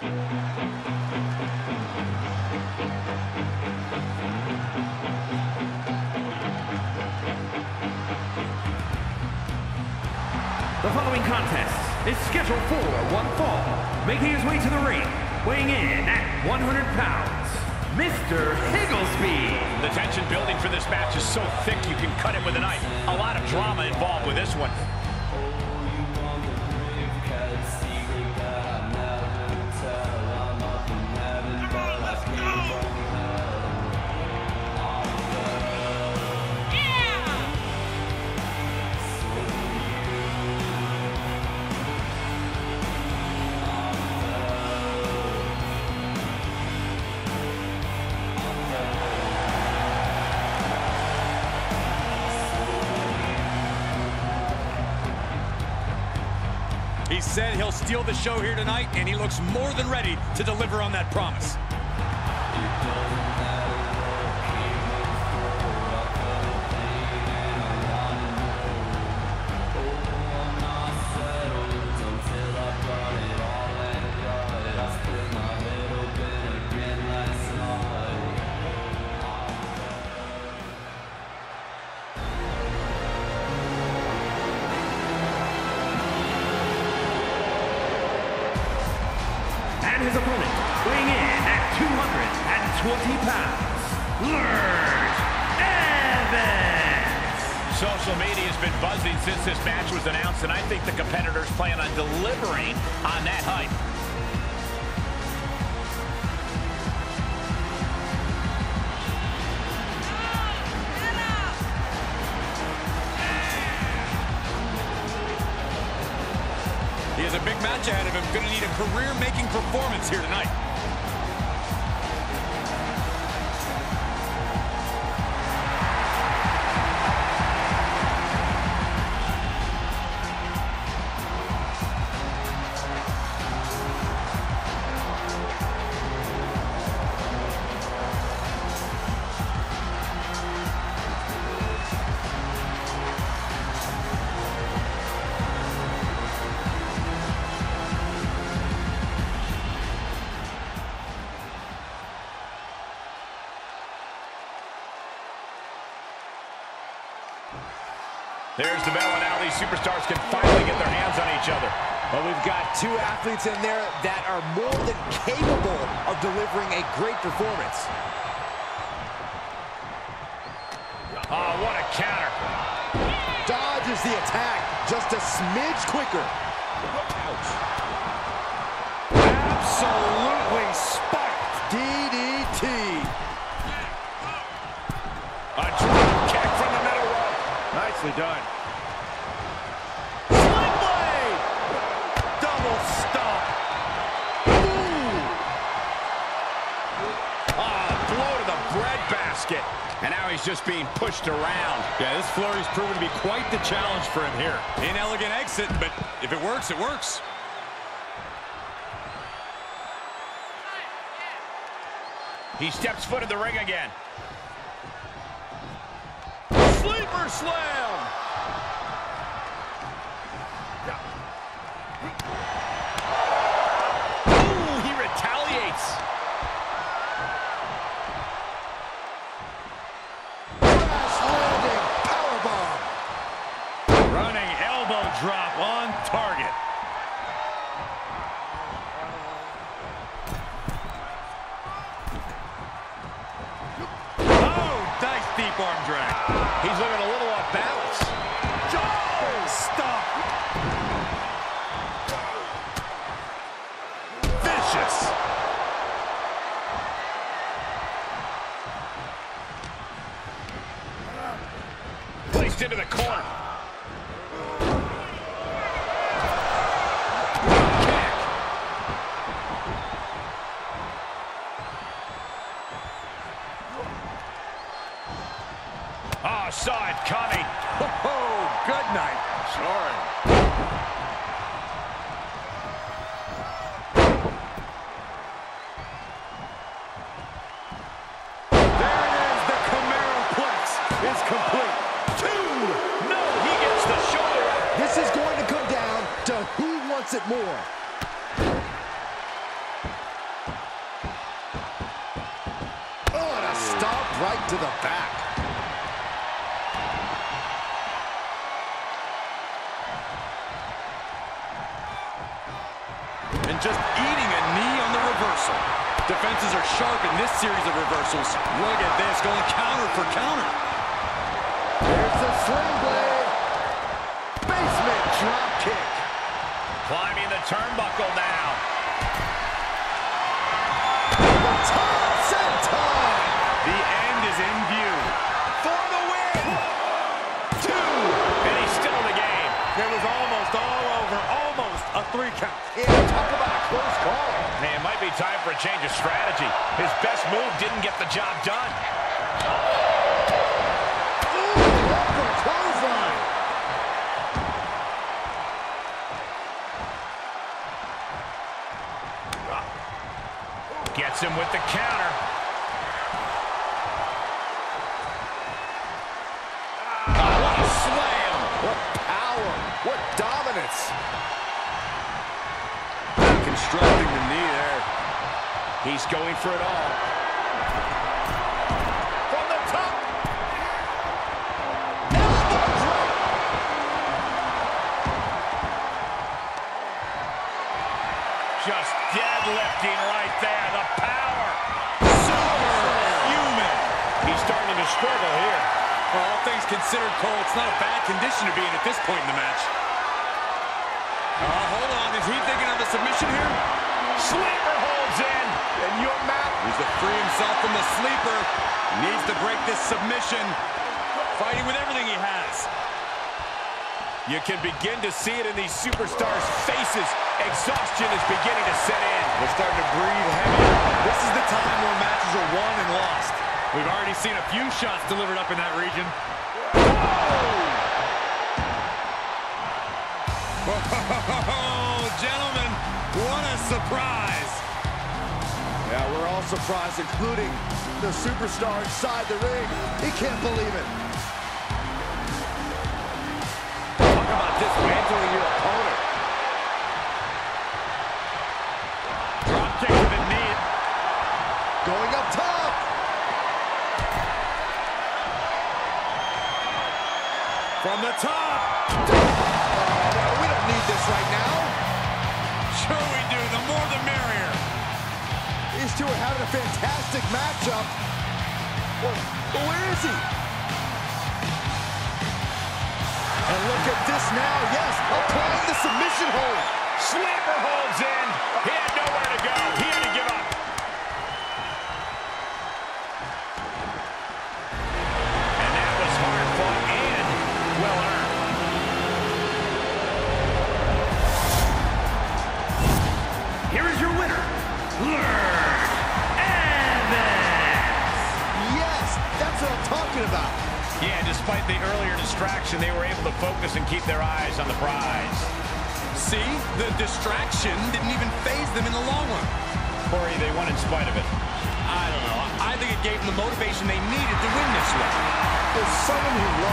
The following contest is scheduled for one fall, making his way to the ring, weighing in at 100 pounds, Mr. Higglesby. The tension building for this match is so thick you can cut it with a knife. A lot of drama involved with this one. Said he'll steal the show here tonight, and he looks more than ready to deliver on that promise. And his opponent, weighing in at 220 pounds, Lurch Evans. Social media has been buzzing since this match was announced, and I think the competitors plan on delivering on that hype. Match ahead of him. Going to need a career-making performance here tonight. There's the bell, and now these superstars can finally get their hands on each other. Well, we've got two athletes in there that are more than capable of delivering a great performance. Oh, what a counter. Dodges the attack just a smidge quicker. Absolutely Nicely done. Sling blade. Double. Ooh. Ah, blow to the breadbasket. And now he's just being pushed around. Yeah, this flurry's proven to be quite the challenge for him here. Inelegant exit, but if it works, it works. He steps foot in the ring again. Slam! Placed into the corner. Oh, saw it coming. Oh, good night. Sorry. wants it more. Oh, and a stop right to the back. And just eating a knee on the reversal. Defenses are sharp in this series of reversals. Look at this, going counter for counter. Climbing the turnbuckle now. The top senton. The end is in view. For the win! Two. And he's still in the game. It was almost all over. Almost a three count. Yeah, talk about a close call. Man, it might be time for a change of strategy. His best move didn't get the job done. Gets him with the counter. Ah, what a slam! What power. What dominance. Constructing the knee there. He's going for it all. Just deadlifting right there. The power. Superhuman. He's starting to struggle here. For all things considered, Cole, it's not a bad condition to be in at this point in the match. Uh, hold on. Is he thinking of a submission here? Sleeper holds in. And your map. He's to free himself from the sleeper. Needs to break this submission. Fighting with everything he has. You can begin to see it in these superstars' faces. Exhaustion is beginning to set in. They're starting to breathe heavy. This is the time where matches are won and lost. We've already seen a few shots delivered up in that region. Oh, gentlemen, what a surprise. Yeah, we're all surprised, including the superstar inside the ring. He can't believe it. Talk about dismantling your opponent. Going up top. From the top. Oh, we don't need this right now. Sure we do. The more the merrier. These two are having a fantastic matchup. Well, but where is he? And look at this now. Yes, applying the submission hold. Sleeper holds in. He had Yeah, despite the earlier distraction, they were able to focus and keep their eyes on the prize. See? The distraction didn't even faze them in the long run. Corey, they won in spite of it. I don't know. I think it gave them the motivation they needed to win this one. As someone who loves